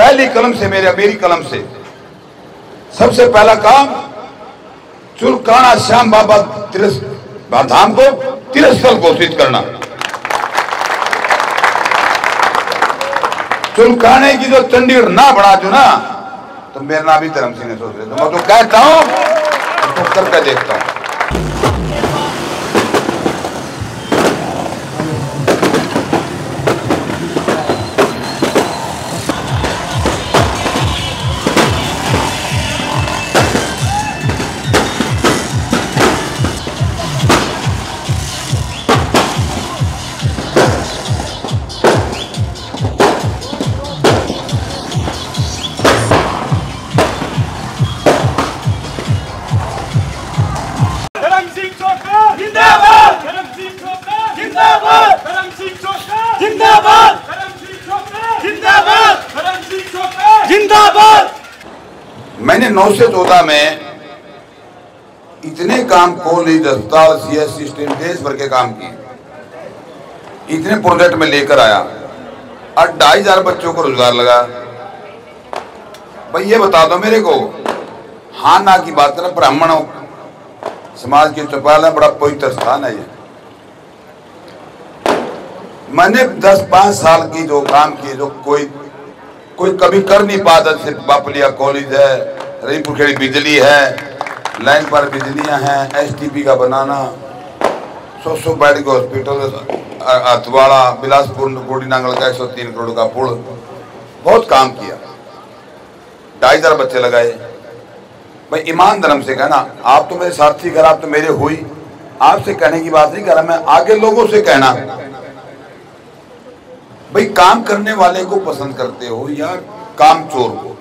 पहली कलम से, मेरे मेरी कलम से। सबसे पहला काम, चुलकाना श्याम बाबा तिरस धाम को तिरस्थल घोषित करना। चुलकाने की जो चंडीगढ़ ना बना दू ना तो मेरा नाम भी धर्म सिंह ने सोच रहे तो मैं तो कहता हूँ तो करके देखता हूँ। जिंदाबाद! मैंने नौ से चौदह में इतने काम कॉलेज अस्पताल सी एस सिस्टम देश भर के काम किए। इतने प्रोजेक्ट में लेकर आया। और ढाई हज़ार बच्चों को रोज़गार लगा। भाई, ये बता दो मेरे को हाँ ना की बात करें, ब्राह्मण हो। समाज के चौपाल है, बड़ा पवित्र स्थान है ये। मैंने दस पाँच साल की जो काम किए, जो कोई कोई कभी कर नहीं पाता जैसे बापलिया कॉलेज है रहीपुर खेड़ी बिजली है, लाइन पर बिजलियाँ हैं एसटीपी का बनाना सौ सौ बेड के हॉस्पिटल अतवाड़ा, बिलासपुर गोडी नांगल का एक सौ तीन करोड़ का पुल, बहुत काम किया। ढाई हज़ार बच्चे लगाए। भाई, ईमान धर्म से कहना, आप तो मेरे साथी घर आप तो मेरे हुई आपसे कहने की बात नहीं कर रहा मैं आगे लोगों से कहना भाई, काम करने वाले को पसंद करते हो या काम चोर को?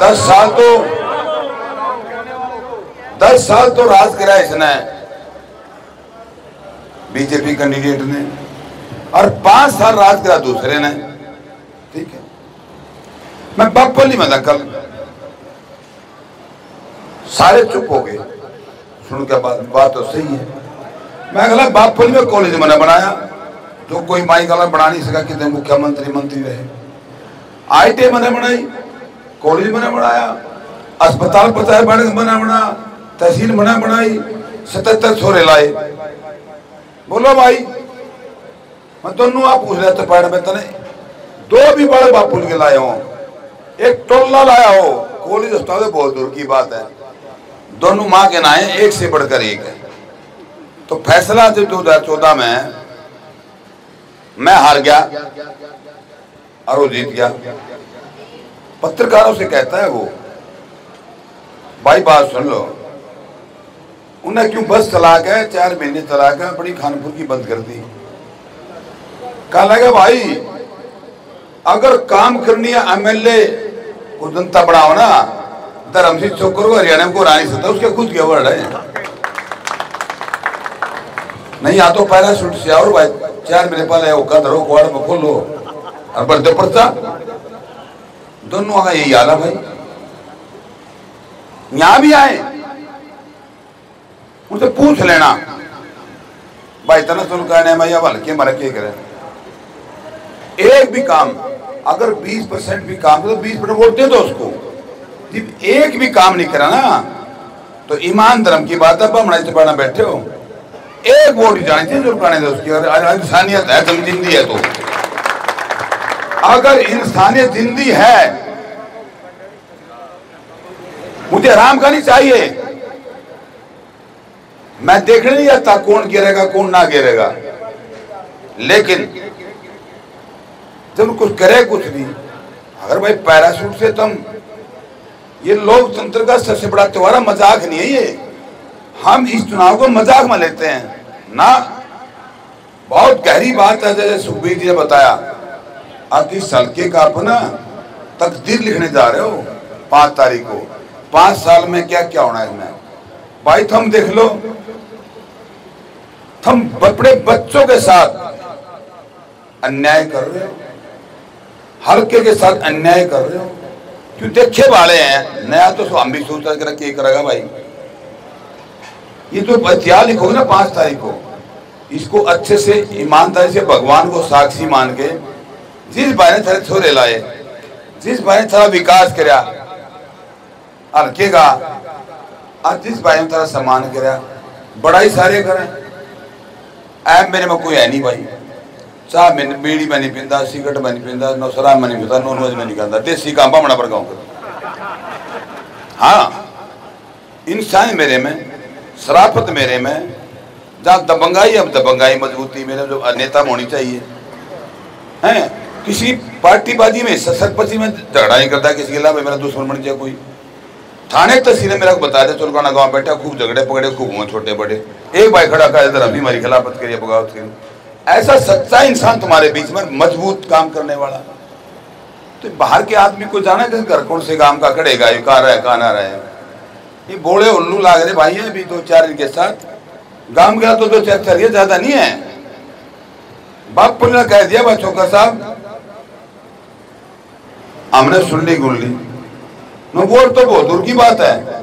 दस साल तो दस साल तो राज करा इसने। बीजेपी कैंडिडेट ने। और पाँच साल राज करा दूसरे ने। ठीक है। मैं बप्पली में था कल। सारे चुप हो गए। सुन के बात बात तो सही है। मैं अगला बापली में कॉलेज मैंने बनाया। जो कोई माई गला बना नहीं सका कितने मुख्यमंत्री, मंत्री रहे। आईटी मैंने बनाई, कॉलेज मैंने बनाया, अस्पताल पता है बना बना, तहसील मैंने बनाई, सतहत्तर छोरे लाए। बोलो भाई, मैं दोनों आप पूछ रहे थे में तने दो भी बड़े बापुल के लाए हो। एक टोला लाया हो, कॉलेज अस्पताल तो बहुत दूर, की बात है। दोनों माँ के नाए, एक से बढ़कर एक है। तो फैसला जब दो हज़ार चौदह में मैं हार गया, और वो जीत गया। पत्रकारों से कहता है वो, भाई बात सुन लो, उन्हें क्यों बस चला के चार महीने चला के बड़ी खानपुर की बंद कर दी। कहा लगा, भाई, अगर काम करनी है एमएलए को जनता बढ़ाओ ना। सिंह छोकर को हरियाणा को रानी सकता उसके खुद के वर्ड है। नहीं, या तो पैराशूट से और भाई। चार महीने पहले वो में खोलो। और पर्चा दोनों का यही हाल है भाई। यहाँ भी आए। उनसे पूछ लेना। भाई तना तुम कहने में या हल्के मर के करे? एक भी काम, अगर 20 परसेंट भी काम तो 20 परसेंट वोट दे दो उसको। एक भी काम नहीं करा ना तो ईमान धर्म की बात है बमड़ा चपाना बैठे हो। एक वोट जानी चाहिए जो दो उसकी अगर इंसानियत है तुम जिंदी है तो। अगर इंसानियत जिंदी है, मुझे आराम का नहीं चाहिए। मैं देखने नहीं आता कौन गिरेगा, कौन ना गिरेगा। लेकिन, जब कुछ करे कुछ नहीं अगर भाई पैराशूट से तुम, ये लोकतंत्र का सबसे बड़ा त्योहार, मज़ाक नहीं है ये। हम इस चुनाव को मज़ाक में लेते हैं। ना। बहुत गहरी बात है, जैसे सुखबीर जी ने बताया। आप इस हल्के का अपना तकदीर लिखने जा रहे हो, पाँच तारीख को। पाँच साल में क्या क्या होना है इसमें? भाई तुम देख लो। तुम अपने बच्चों के साथ अन्याय कर रहे हो। हल्के के साथ अन्याय कर रहे हो। क्यों देखे वाले हैं? नया तो हम भी सोच करेगा भाई। ये तो इतिहास लिखोगे ना पाँच तारीख को। इसको अच्छे से, ईमानदारी से भगवान को साक्षी मान के, जिस बारे थोड़े छोरे लाए, जिस भाई थोड़ा विकास करा हल्के का जिस भाई ने थोड़ा सम्मान करा, बड़ा ही सारे करें। ऐप मेरे में कोई है नहीं भाई। चाह में बीड़ी में नहीं पींदा, सिगरेट में नहीं पींदा नो शराब में नहीं पीता नॉन वेज में नहीं खाता, देसी काम बमना पर गाँव हाँ इंसान मेरे में, शराफत मेरे में जहाँ दबंगाई अब दबंगाई मजबूती मेरे जो नेता होनी चाहिए। हैं? किसी पार्टीबाजी में सरपंची में झगड़ा नहीं करता, किसी के अलावा मेरा दुश्मन बन गया कोई। थाने तहसील ने मेरा बता दिया चुलकाना गाँव बैठा, खूब झगड़े पकड़े, खूब हुए छोटे बड़े। एक भाई खड़ा कर इधर अभी हमारी खिलाफत करिए, बगावत करिए। ऐसा सच्चा इंसान तुम्हारे बीच में मज़बूत काम करने वाला। तो बाहर के आदमी को जाना कि घर कौन से काम का करेगा ये कहा रहा, कहा ना रहा। ये बोले उल्लू लाग रहे, भाई अभी दो चार इनके साथ। गाँव गया तो दो चार चलिए ज़्यादा नहीं है। बाप ने कह दिया भाई चौका साहब। हमने सुन ली। गुन ली मैं तो बहुत दूर की बात है।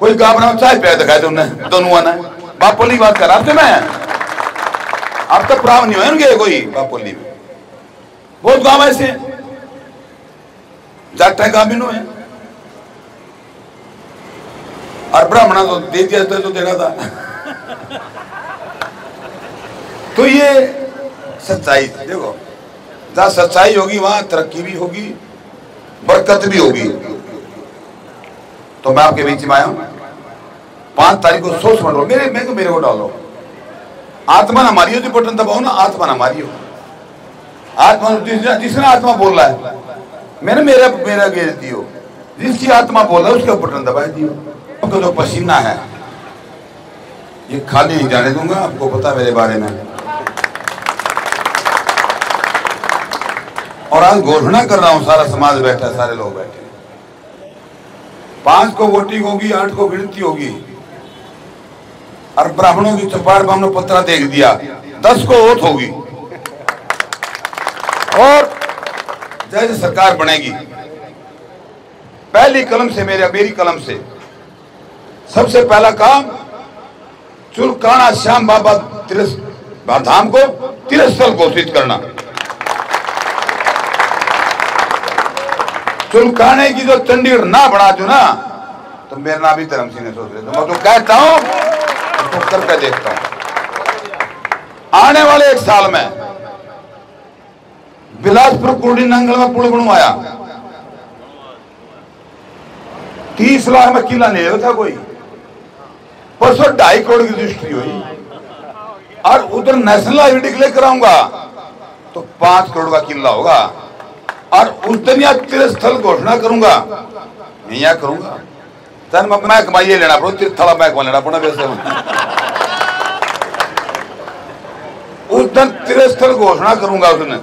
कोई काम ना चाय पे दिखाए तुमने दोनों ने। बापोली बात करा थे मैं। अब तक प्राव नहीं होंगे कोई बापोली में। बहुत गाँव ऐसे जाटा गाँव भी नो है। और ब्राह्मणा तो दे दिया तो, तो देना था। तो ये सच्चाई, देखो, जहाँ सच्चाई होगी, वहाँ तरक्की भी होगी, बरकत भी होगी। तो मैं आपके बीच में आया हूँ। पाँच तारीख को सोच मंडो मेरे मैं तो मेरे को डालो आत्मा ना मारियो, जो बटन दबाओ ना, आत्मा ना मारियो। आत्मा जिसने आत्मा बोल रहा है, मैंने मेरा मेरा गेज दियो। जिसकी आत्मा बोल है, उसके बटन दबा दियो। तो पसीना है ये खाली नहीं जाने दूँगा, आपको पता मेरे बारे में। और आज घोषणा कर रहा हूँ, सारा समाज बैठा सारे लोग बैठे पाँच को वोटिंग होगी, आठ को गिनती होगी। और ब्राह्मणों की चपाड़ हमने पत्रा देख दिया, दस को ओत होगी। और जैसे सरकार बनेगी। पहली कलम से, मेरे मेरी कलम से, सबसे पहला काम चुलकाना श्याम बाबा धाम को तिरस्थल घोषित करना। चुलकाने की जो चंडीगढ़ ना बना दू ना तो मेरा नाम भी धर्म सिंह ने सोच रहे तो मैं तो कहता हूँ तो करके देखता हूँ। आने वाले एक साल में बिलासपुर कुंडी नंगल में पुल बनवाया। तीस लाख में किला नहीं था कोई? परसों ढाई करोड़ की रजिस्ट्री हुई। और उधर नेशनल हाईवे डिक्लेयर कराऊँगा तो पाँच करोड़ का किला होगा। और उस दिन या तीर्थस्थल घोषणा करूँगा। यहाँ करूँगा। चल मैं मैं कमाइए लेना पड़ो तीर्थला मैं कमा लेना पड़ा वैसे। उस दिन तीर्थस्थल घोषणा करूँगा उसने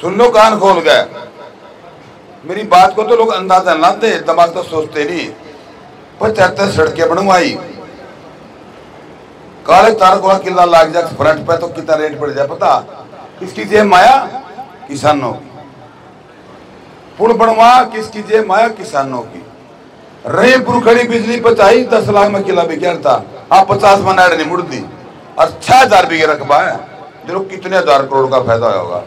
सुन लो कान खोल गए। मेरी बात को तो लोग अंदाज़ा लाते दिमाग तो सोचते नहीं। पचहत्तर सड़कें बनवाई। काले तार किला लाग जाए फ्रंट पे तो कितना रेट पड़ जाए पता? किसकी जेब माया? किसानों की। पुल बनवा किसकी जेब माया? किसानों की। रहीपुर खड़ी बिजली पचाई, दस लाख में किला बिकेर था। आप पचास में नाड़ नहीं मुड़ दी और छह हज़ार बिके रकबा है। देखो कितने हज़ार करोड़ का फ़ायदा होगा।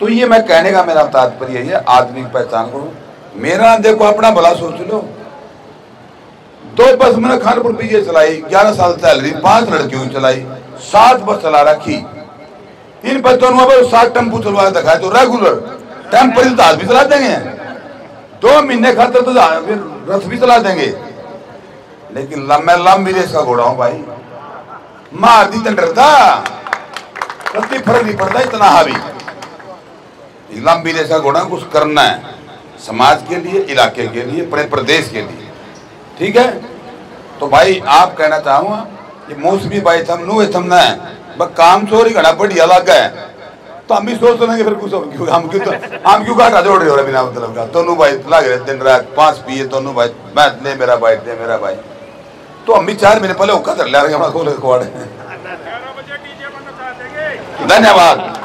तो ये मैं कहने का मेरा तात्पर्य है, आदमी पहचान करो। मेरा देखो, अपना भला सोच लो। दो बस मैंने खानपुर पीछे चलाई, ग्यारह साल चल रही पाँच लड़कियों चलाई, सात बस चला रखी। इन बच्चों ने सात टेंपू चलवा दिखाए तो रेगुलर टेम्पर तो भी चला देंगे। दो महीने खातर तो रथ भी चला देंगे। लेकिन लम्बे लंबी रेस का घोड़ा हूँ भाई। मार दी तो डरता रत्ती फ़र्क नहीं पड़ता इतना हावी। लंबी रेस का घोड़ा कुछ करना है। समाज के लिए, इलाके के लिए पूरे प्रदेश के लिए। ठीक है? तो भाई आप कहना चाहूँगा ये मौसमी भाई थम नु थम ना बस काम चोरी घड़ा बढ़िया अलग है। तो हम भी सोच लेंगे फिर कुछ क्यों हम क्यों तो हम क्यों घाटा जोड़ रहे हो बिना मतलब का? दोनों भाई लग रहे दिन रात पाँच पिए दोनों भाई। मैं ले मेरा भाई दे मेरा भाई। तो हम भी चार महीने पहले ओका कर ले रहे हमारा खोले कुआड़े। धन्यवाद।